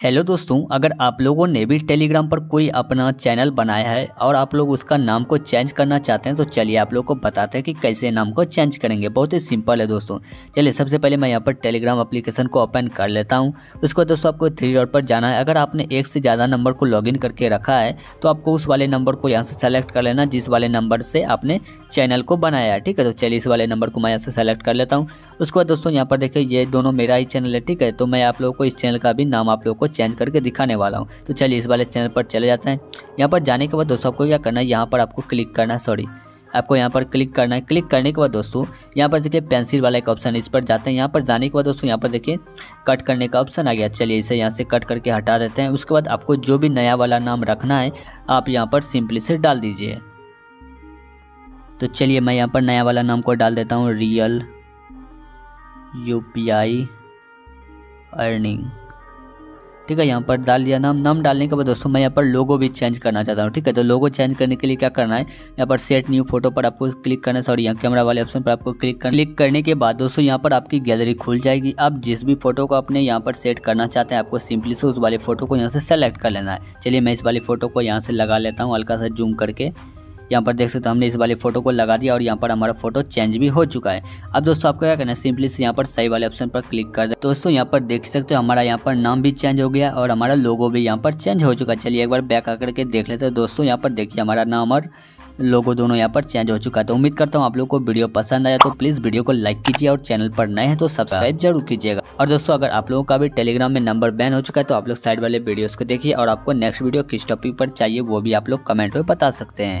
Hello दोस्तों, अगर आप लोगों ने भी टेलीग्राम पर कोई अपना चैनल बनाया है और आप लोग उसका नाम को चेंज करना चाहते हैं तो चलिए आप लोग को बताते हैं कि कैसे नाम को चेंज करेंगे। बहुत ही सिंपल है दोस्तों। चलिए, सबसे पहले मैं यहाँ पर टेलीग्राम एप्लीकेशन को ओपन कर लेता हूँ। उसके बाद दोस्तों, आपको थ्री डॉट पर जाना है। अगर आपने एक से ज़्यादा नंबर को लॉग करके रखा है तो आपको उस वाले नंबर को यहाँ से सेलेक्ट कर लेना, जिस वाले नंबर से आपने चैनल को बनाया है। ठीक है तो चलिए इस वाले नंबर को मैं यहाँ से सेलेक्ट कर लेता हूँ। उसके बाद दोस्तों, यहाँ पर देखिए, ये दोनों मेरा ही चैनल है। ठीक है तो मैं आप लोगों को इस चैनल का भी नाम आप लोग को चेंज करके दिखाने वाला हूँ। तो चलिए इस वाले चैनल पर चले जाते हैं। यहाँ पर जाने के बाद दोस्तों आपको क्या करना है? यहाँ पर आपको क्लिक करना है सॉरी आपको यहाँ पर क्लिक करना है। क्लिक करने के बाद दोस्तों, यहाँ पर देखिए पेंसिल वाला एक ऑप्शन इस पर जाते हैं। यहाँ पर जाने के बाद दोस्तों, यहाँ पर देखिए कट करने का ऑप्शन आ गया। चलिए इसे यहाँ से कट करके हटा देते हैं। उसके बाद आपको जो भी नया वाला नाम रखना है, आप यहाँ पर सिंपली से डाल दीजिए। तो चलिए मैं यहाँ पर नया वाला नाम को डाल देता हूँ, real U P I earning. ठीक है, यहाँ पर डाल दिया नाम। नाम डालने के बाद दोस्तों, मैं यहाँ पर लोगो भी चेंज करना चाहता हूँ, ठीक है? तो लोगो चेंज करने के लिए क्या करना है? यहाँ पर सेट न्यू फ़ोटो पर आपको क्लिक करना सॉरी यहाँ कैमरा वाले ऑप्शन पर आपको क्लिक कर क्लिक करने के बाद दोस्तों, यहाँ पर आपकी गैलरी खुल जाएगी। आप जिस भी फ़ोटो को अपने यहाँ पर सेट करना चाहते हैं, आपको सिंपली से उस वाले फ़ोटो को यहाँ से सेलेक्ट कर लेना है। चलिए, मैं इस वाली फ़ोटो को यहाँ से लगा लेता हूँ, हल्का सा जूम करके। यहाँ पर देख सकते हो हमने इस वाले फ़ोटो को लगा दिया और यहाँ पर हमारा फ़ोटो चेंज भी हो चुका है। अब दोस्तों आपको क्या करना है, सिंपली से यहाँ पर सही वाले ऑप्शन पर क्लिक कर दे। दोस्तों यहाँ पर देख सकते हो हमारा यहाँ पर नाम भी चेंज हो गया और हमारा लोगो भी यहाँ पर चेंज हो चुका है। चलिए एक बार बैक आकर के देख लेते हैं। दोस्तों यहाँ पर देखिए हमारा नाम और लोगो दोनों यहाँ पर चेंज हो चुका है। तो उम्मीद करता हूँ आप लोग को वीडियो पसंद आया तो प्लीज़ वीडियो को लाइक कीजिए और चैनल पर नए हैं तो सब्सक्राइब ज़रूर कीजिएगा। और दोस्तों अगर आप लोगों का भी टेलीग्राम में नंबर बैन हो चुका है तो आप लोग साइड वाले वीडियोस को देखिए और आपको नेक्स्ट वीडियो किस टॉपिक पर चाहिए वो भी आप लोग कमेंट में बता सकते हैं।